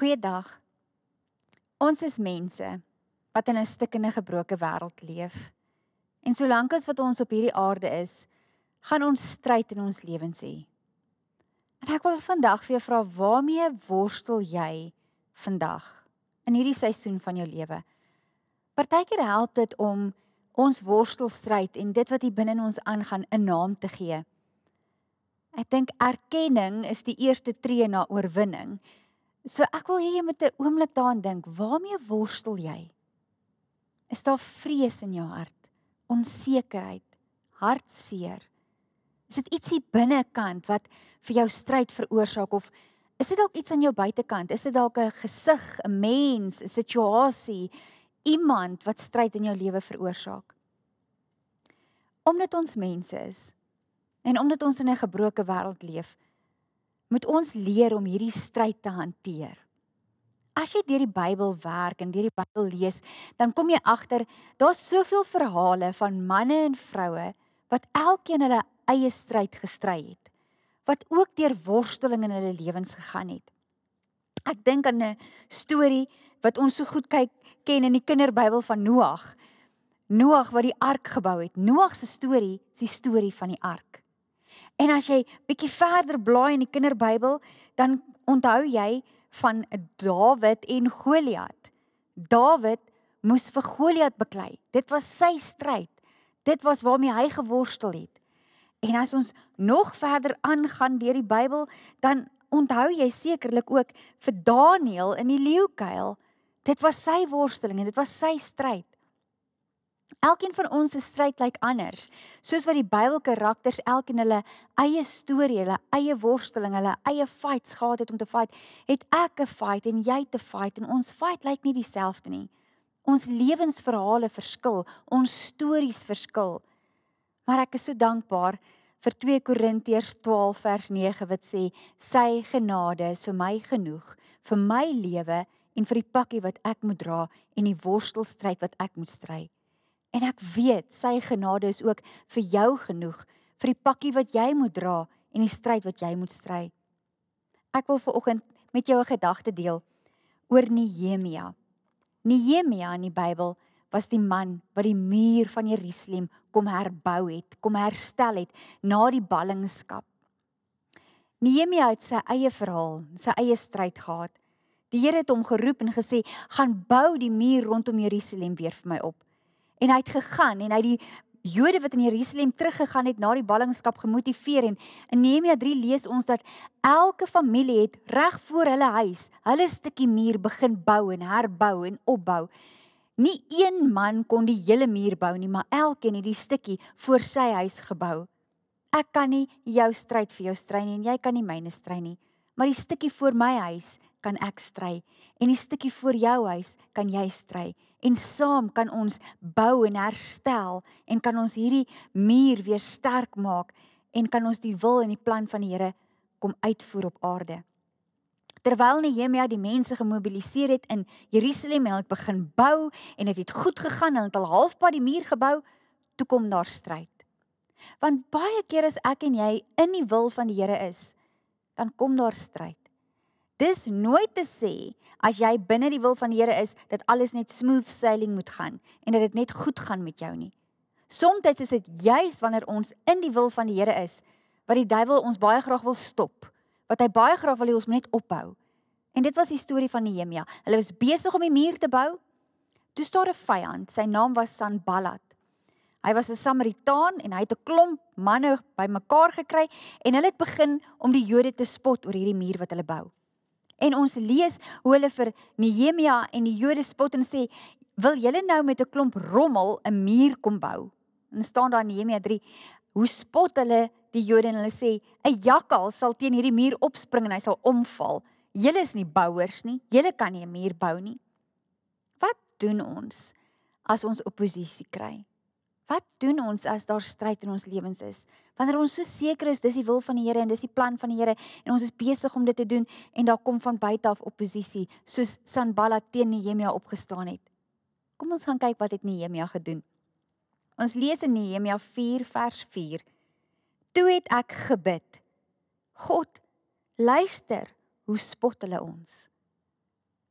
Goeiedag. Ons is mense wat in 'n stikkende gebroke wêreld leef. En solank as wat ons op hierdie aarde is, gaan ons stryd in ons lewens hê. En ek wil vandag vir jou vra, waarmee worstel jy vandag in hierdie seisoen van jou lewe? Partykeer help dit om ons worstelstryd en dit wat hier binne in ons aangaan 'n naam te gee. Ek dink erkenning is die eerste tree na oorwinning. So ek wil hê jy moet 'n oomblik daaraan dink, waarmee worstel jy? Is daar vrees in jou hart? Onsekerheid, hartseer? Is dit ietsie binnekant wat vir jou stryd veroorsaak of is dit dalk iets aan jou buitekant? Is dit dalk 'n gesig, 'n mens, 'n situasie, iemand wat stryd in jou lewe veroorsaak? Omdat ons mense is en omdat ons in 'n gebroke wêreld leef, moet ons leer om hierdie stryd te hanteer. As jy deur die Bybel werk en deur die Bybel lees, dan kom jy agter daar's soveel verhale van manne en vroue wat elkeen hulle eie stryd gestry het, wat ook deur worsteling in hulle lewens gegaan het. Ek dink aan 'n storie wat ons so goed kyk ken in die kinderbybel van Noag. Noag wat die ark gebou het. Noag se storie is die storie van die ark. En as jy bietjie verder blaai in die kinderbybel, dan onthou jy van Dawid en Goliat. Dawid moes vir Goliat beklei. Dit was sy stryd. Dit was waarmee hy geworstel het. En as ons nog verder aangaan deur die Bybel, dan onthou jy sekerlik ook vir Daniël in die leeukuil. Dit was sy worsteling en dit was sy stryd. Elkeen van ons se stryd lyk anders. Soos wat die Bybel karakters elkeen hulle eie storie, hulle eie worsteling, hulle eie fights gehad het om te fight, het ek 'n fight en jy 'n fight en ons fight lyk nie dieselfde nie. Ons lewensverhale verskil, ons stories verskil. Maar ek is so dankbaar vir 2 Korintiërs 12 vers 9 wat sê sy genade is vir my genoeg vir my lewe en vir die pakkie wat ek moet dra en die worstelstryd wat ek moet stry. En ek weet sy genade is ook vir jou genoeg vir die pakkie wat jy moet dra en die stryd wat jy moet stry. Ek wil ver oggend met jou 'n gedagte deel oor Nehemia. Nehemia in die Bybel was die man wat die muur van Jerusalem kom herbou het, kom herstel het na die ballingskap. Nehemia het sy eie verhaal, sy eie stryd gehad. Die Here het hom geroep en gesê: "Gaan bou die muur rondom Jerusalem weer vir my op." en hy het gegaan en hy die Jode wat in Jerusalem teruggegaan het na die ballingskap gemotiveer en in Nehemia 3 lees ons dat elke familie het reg voor hulle huis hulle stukkie muur begin bou en herbou en opbou. Nie een man kon die hele muur bou nie, maar elkeen het die stukkie voor sy huis gebou. Ek kan nie jou stryd vir jou stry nie en jy kan nie myne stry nie, maar die stukkie voor my huis kan ek stry en die stukkie voor jou huis kan jy stry en saam kan ons bou en herstel en kan ons hierdie muur weer sterk maak en kan ons die wil en die plan van die Here kom uitvoer op aarde. Terwyl Nehemia die mense gemobiliseer het in Jerusalem en hulle het begin bou en dit het, het goed gegaan, hulle het al halfpad die muur gebou, toe kom daar stryd. Want baie keer as ek en jy in die wil van die Here is, dan kom daar stryd. Dis nooit te sê as jy binne die wil van die Here is dat alles net smooth sailing moet gaan en dat dit net goed gaan met jou nie. Somstyds is dit juis wanneer ons in die wil van die Here is wat die duiwel ons baie graag wil stop, wat hy baie graag wil hê ons moet net ophou. En dit was die storie van Nehemia. Hulle was besig om die muur te bou. Toe staan 'n vyand, sy naam was Sanballat. Hy was 'n Samaritaan en hy het 'n klomp manne bymekaar gekry en hulle het begin om die Jode te spot oor hierdie muur wat hulle bou. En ons lees hoe hulle vir Nehemia en die Jode spot en sê, "Wil julle nou met 'n klomp rommel 'n muur kom bou?" En staan daar in Nehemia 3, hoe spot hulle die Jode en hulle sê, "’n Jakkal sal teen hierdie muur opspring en hy sal omval. Julle is nie bouers nie. Julle kan nie 'n muur bou nie." Wat doen ons as ons oppositie kry? Wat doen ons as daar stryd in ons lewens is? Wanneer ons so seker is dis die wil van die Here en dis die plan van die Here en ons is besig om dit te doen en daar kom van buite af oppositie soos Sanballat teen Nehemia opgestaan het. Kom ons gaan kyk wat het Nehemia gedoen. Ons lees in Nehemia 4 vers 4. Toe het ek gebid. God, luister, hoe spot hulle ons.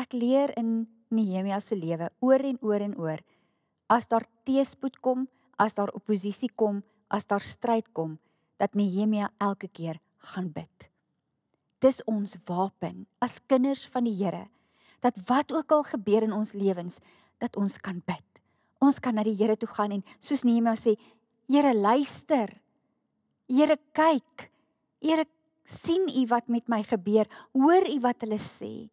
Ek leer in Nehemia se lewe oor en oor en oor as daar teëspoed kom, as daar oppositie kom, as daar stryd kom, dat Nehemia elke keer gaan bid. Dis ons wapen as kinders van die Here dat wat ook al gebeur in ons lewens, dat ons kan bid. Ons kan na die Here toe gaan en soos Nehemia sê, Here luister. Here kyk. Here sien U wat met my gebeur. Hoor U wat hulle sê.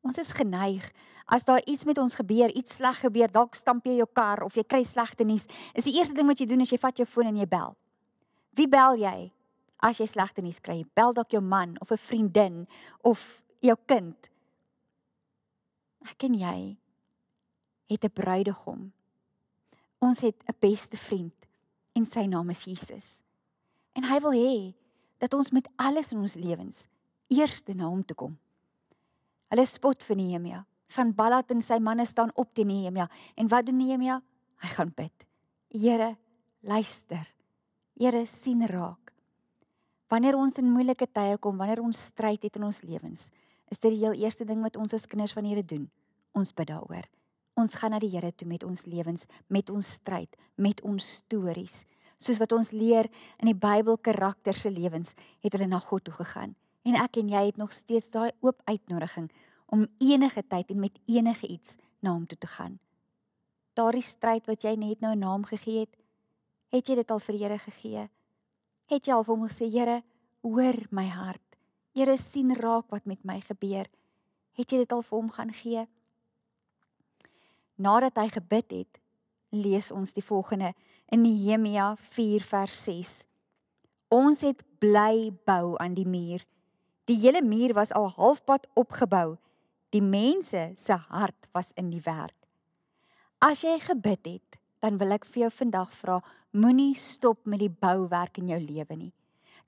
Ons is geneig as daar iets met ons gebeur, iets sleg gebeur, dalk stamp jy jou kar of jy kry slegte nuus, is die eerste ding wat jy doen is jy vat jou foon en jy bel. Wie bel jy as jy slegte nuus kry? Bel dalk jou man of 'n vriendin of jou kind. Ek en jy het 'n bruidegom. Ons het 'n beste vriend en sy naam is Jesus. En hy wil hê dat ons met alles in ons lewens eers na hom toe kom. Hulle spot vir Nehemia. Sanballat en sy manne staan op teen Nehemia. En wat doen Nehemia? Hy gaan bid. Here, luister. Here, sien raak. Wanneer ons in moeilike tye kom, wanneer ons stryd het in ons lewens, is dit die heel eerste ding wat ons as kinders van Here doen. Ons bid daaroor. Ons gaan na die Here toe met ons lewens, met ons stryd, met ons stories. Soos wat ons leer in die Bybel karakters se lewens, het hulle na God toe gegaan. En ek en jy het nog steeds daai oop uitnodiging om enige tyd en met enige iets na hom toe te gaan. Daardie stryd wat jy net nou 'n naam gegee het, het jy dit al vir Here gegee? Het jy al vir hom gesê, Here, hoor my hart. Here sien raak wat met my gebeur. Het jy dit al vir hom gaan gee? Nadat hy gebid het, lees ons die volgende in Nehemia 4 vers 6. Ons het bly bou aan die muur Die hele muur was al halfpad opgebou. Die mense se hart was in die werk. As jy gebid het, dan wil ek vir jou vandag vra, moenie stop met die bouwerk in jou lewe nie.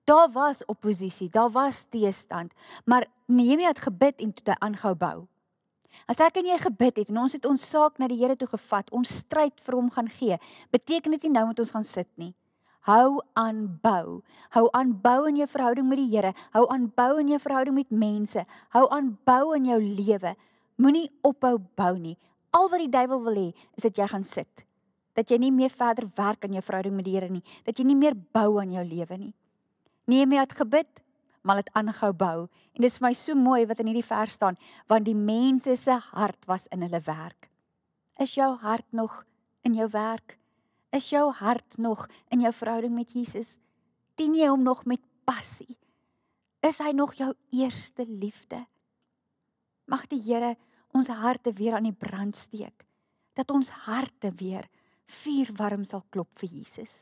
Daar was oppositie, daar was teestand, maar Nehemia het gebid en toe aanhou bou. As ek en jy gebid het en ons het ons saak na die Here toe gevat, ons stryd vir hom gaan gee, beteken dit nie nou moet ons gaan sit nie. Hou aan bou. Hou aan bou in jou verhouding met die Here. Hou aan bou in jou verhouding met mense. Hou aan bou in jou lewe. Moenie ophou bou nie. Al wat die duiwel wil hê, is dat jy gaan sit. Dat jy nie meer verder werk aan jou verhouding met die Here nie. Dat jy nie meer bou aan jou lewe nie. Nehemia het gebid, maar het aangehou bou. En dit is vir my so mooi wat in hierdie vers staan, want die mense se hart was in hulle werk. Is jou hart nog in jou werk? Is jou hart nog in jou verhouding met Jesus? Dien jy hom nog met passie? Is hy nog jou eerste liefde? Mag die Here ons harte weer aan die brand steek. Dat ons harte weer vuurwarm sal klop vir Jesus.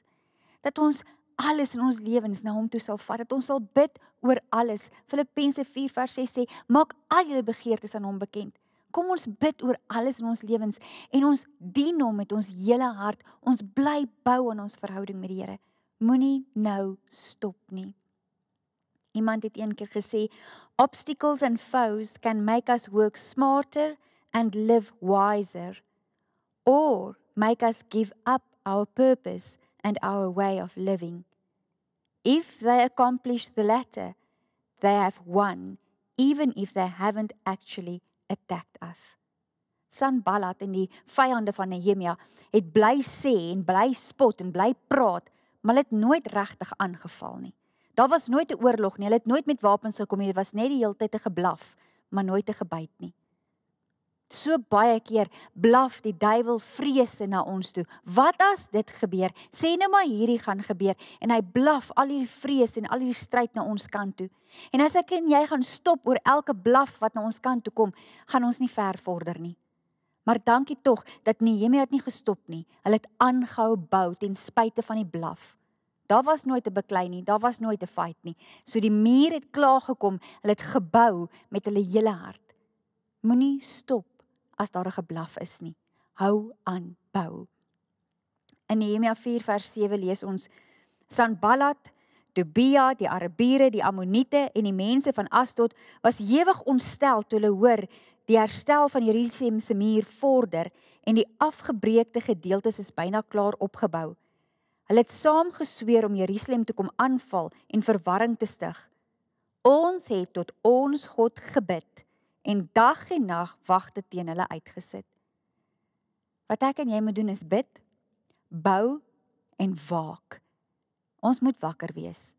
Dat ons alles in ons lewens na hom toe sal vat. Dat ons sal bid oor alles. Filippense 4:6 sê: "Maak al julle begeertes aan hom bekend." Kom ons bid oor alles in ons lewens en ons dien hom met ons hele hart. Ons bly bou aan ons verhouding met die Here. Moenie nou stop nie. Iemand het eendag gesê, obstacles and foes can make us work smarter and live wiser or make us give up our purpose and our way of living. If they accomplish the latter, they have won even if they haven't actually attacked us. Sanballat en die vyande van Nehemia het bly sê en bly spot en bly praat, maar het nooit regtig aangeval nie. Daar was nooit 'n oorlog nie. Hulle het nooit met wapens gekom nie. Dit was net die hele tyd 'n geblaf, maar nooit 'n gebyt nie. So baie keer blaf die duiwel vrese na ons toe. Wat as dit gebeur? Sê nou maar hierdie gaan gebeur en hy blaf al hierdie vrees en al hierdie stryd na ons kant toe. En as ek en jy gaan stop oor elke blaf wat na ons kant toe kom, gaan ons nie ver vorder nie. Maar dankie tog dat Nehemia het nie gestop nie. Hulle het aangehou bou ten spyte van die blaf. Daar was nooit 'n beklei nie, daar was nooit 'n fight nie. So die muur het klaar gekom. Hulle het gebou met hulle hele hart. Moenie stop as daar 'n geblaf is nie. Hou aan bou. In Nehemia 4 vers 7 lees ons Sanballat, Tobia, die Arabiere, die Ammoniete en die mense van Asdod was hewig ontstel toe hulle hoor die herstel van Jerusalem se muur vorder en die afgebreekte gedeeltes is byna klaar opgebou. Hulle het saam gesweer om Jerusalem te kom aanval en verwarring te stig. Ons het tot ons God gebid en dag en nag wagte teen hulle uitgesit. Wat ek en jy moet doen is bid, bou en waak. Ons moet wakker wees.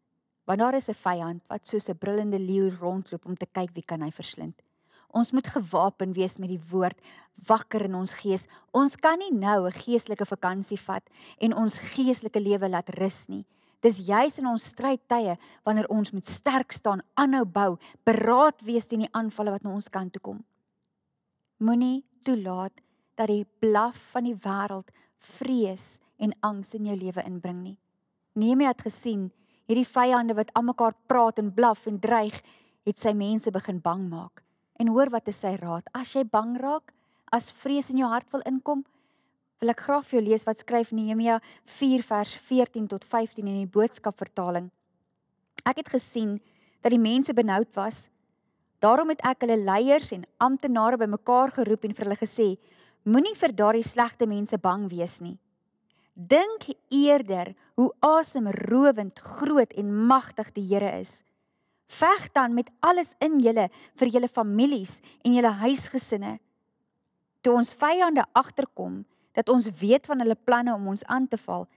Want daar is 'n vyand wat soos 'n brullende leeu rondloop om te kyk wie kan hy verslind. Ons moet gewapen wees met die woord, wakker in ons gees. Ons kan nie nou 'n geestelike vakansie vat en ons geestelike lewe laat rus nie. Dis juis in ons strydtye wanneer ons moet sterk staan, aanhou bou, beraad wees teen die aanvalle wat na ons kant toe kom. Moenie toelaat dat die blaf van die wêreld vrees en angs in jou lewe inbring nie. Nehemia het gesien hierdie vyande wat almekaar praat en blaf en dreig, het sy mense begin bang maak. En hoor wat is sy raad? As jy bang raak, as vrees in jou hart wil inkom, wil ek graag vir jou lees wat skryf Nehemia 4 vers 14 tot 15 in die boodskap vertaling. Ek het gesien dat die mense benoud was. Daarom het ek hulle leiers en amptenare bymekaar geroep en vir hulle gesê: Moenie vir daardie slegte mense bang wees nie. Dink eerder hoe asemrowend groot en magtig die Here is. Veg dan met alles in julle vir julle families en julle huisgesinne. Toe ons vyande agterkom, dat ons weet van hulle planne om ons aan te val,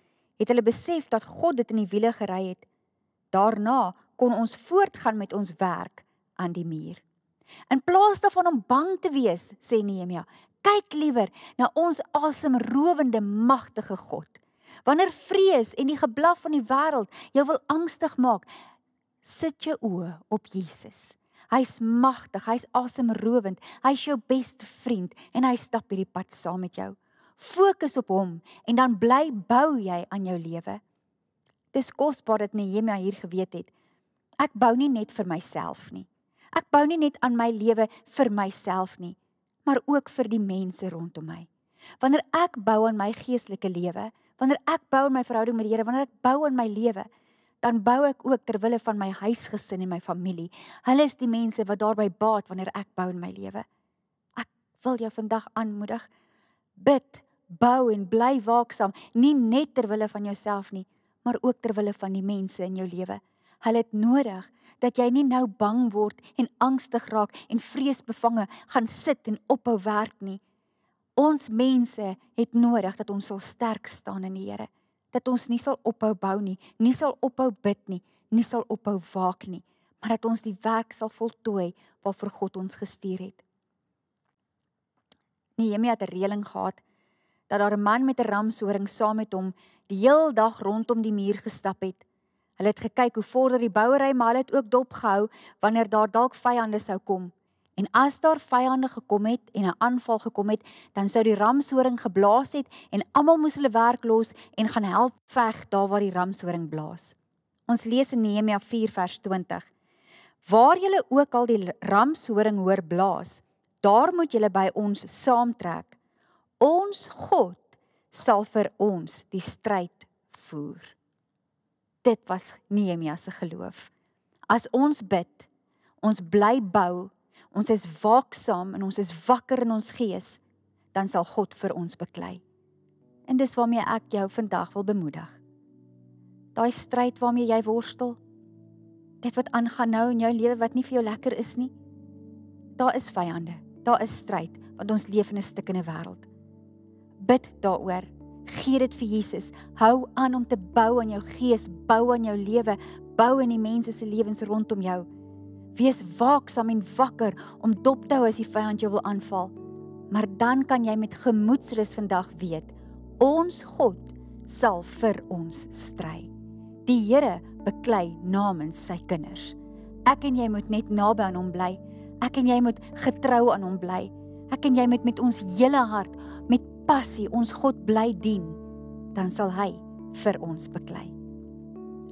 het hulle besef dat God dit in die wiele gery het. Daarna kon ons voortgaan met ons werk aan die muur. In plaas daarvan om bang te wees, sê Nehemia, kyk liewer na ons asemrowende magtige God. Wanneer vrees en die geblaf van die wêreld jou wil angstig maak, sit jou oë op Jesus. Hy's magtig, hy's asemrowend, hy's jou beste vriend en hy stap hierdie pad saam met jou. Fokus op hom en dan bly bou jy aan jou lewe. Dis kosbaar dat Nehemia hier geweet het. Ek bou nie net vir myself nie. Ek bou nie net aan my lewe vir myself nie, maar ook vir die mense rondom my. Wanneer ek bou aan my geestelike lewe, wanneer ek bou aan my verhouding met die Here, wanneer ek bou aan my lewe, dan bou ek ook ter wille van my huisgesin en my familie. Hulle is die mense wat daarbey baat wanneer ek bou in my lewe. Ek wil jou vandag aanmoedig bid, bou en bly waaksaam, nie net ter wille van jouself nie, maar ook ter wille van die mense in jou lewe. Hulle het nodig dat jy nie nou bang word en angstig raak en vreesbevange gaan sit en ophou werk nie. Ons mense het nodig dat ons sal sterk staan in die Here, dat ons nie sal ophou bou nie, nie sal ophou bid nie, nie sal ophou waak nie, maar dat ons die werk sal voltooi waarvoor God ons gestuur het. Nehemia het 'n reëling gehad dat daar 'n man met 'n ramshoring saam met hom die heel dag rondom die muur gestap het. Hulle het gekyk hoe vorder die bouery, maar hulle het ook dopgehou wanneer daar dalk vyande sou kom. En as daar vyande gekom het en 'n aanval gekom het, dan sou die ramshoring geblaas het en almal moes hulle werk los en gaan help veg daar waar die ramshoring blaas. Ons lees in Nehemia 4 vers 20. Waar julle ook al die ramshoring hoor blaas, daar moet julle by ons saamtrek. Ons God sal vir ons die stryd voer. Dit was Nehemia se geloof. As ons bid, ons bly bou, ons is waaksaam en ons is wakker in ons gees, dan sal God vir ons beklei. En dis waarmee ek jou vandag wil bemoedig. Daai stryd waarmee jy worstel, dit wat aangaan nou in jou lewe wat nie vir jou lekker is nie. Daar is vyande. Daar is stryd want ons leef in 'n stikkende wêreld. Bid daaroor. Gee dit vir Jesus. Hou aan om te bou aan jou gees, bou aan jou lewe, bou in die mense se lewens rondom jou. Wees waaksaam en wakker om dop te hou as die vyand jou wil aanval. Maar dan kan jy met gemoedsrus vandag weet, ons God sal vir ons stry. Die Here beklei namens sy kinders. Ek en jy moet net naby aan hom bly. Ek en jy moet getrou aan hom bly. Ek en jy moet met ons hele hart, passie ons God bly dien, dan sal hy vir ons beklei.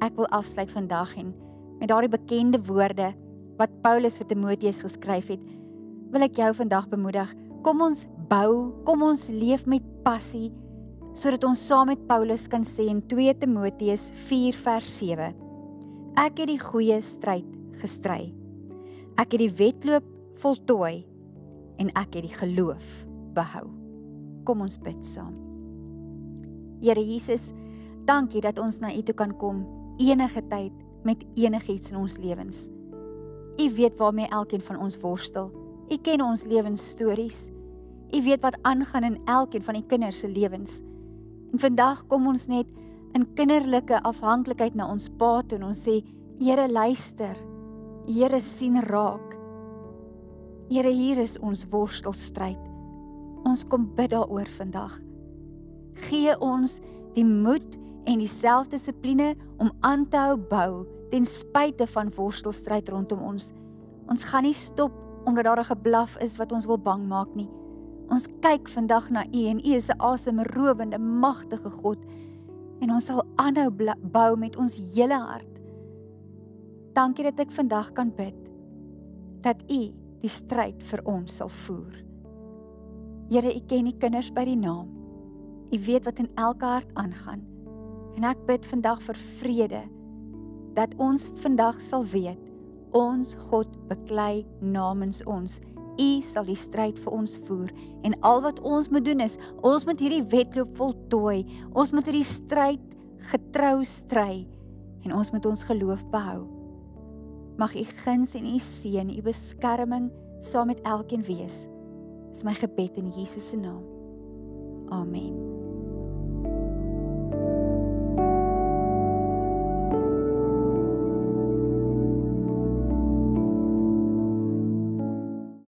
Ek wil afsluit vandag en met daardie bekende woorde wat Paulus vir Timoteus geskryf het, wil ek jou vandag bemoedig. Kom ons bou, kom ons leef met passie sodat ons saam met Paulus kan sê in 2 Timoteus 4 vers 7: Ek het die goeie stryd gestry. Ek het die wedloop voltooi en ek het die geloof behou. Kom ons bid saam. Here Jesus, dankie dat ons na U toe kan kom enige tyd met enigiets in ons lewens. U weet waarmee elkeen van ons worstel. U ken ons lewensstories. U weet wat aangaan in elkeen van die kinders se lewens. En vandag kom ons net in kinderlike afhanklikheid na ons Pa toe en ons sê Here luister. Here sien raak. Here hier is ons worstelstryd. Ons kom bid daaroor vandag. Gee ons die moed en die selfdissipline om aan te hou bou ten spyte van worstelstryd rondom ons. Ons gaan nie stop omdat daar 'n geblaf is wat ons wil bang maak nie. Ons kyk vandag na U en U is 'n asemrowende, magtige God en ons sal aanhou bou met ons hele hart. Dankie dat ek vandag kan bid dat U die stryd vir ons sal voer. Here, U ken die kinders by die naam. U weet wat in elke hart aangaan. En ek bid vandag vir vrede dat ons vandag sal weet ons God beklei namens ons. U sal die stryd vir ons voer en al wat ons moet doen is ons moet hierdie wedloop voltooi. Ons moet hierdie stryd getrou stry en ons moet ons geloof behou. Mag u guns en u seën, u beskerming saam met elkeen wees. Dis my gebed in Jesus se naam. Amen.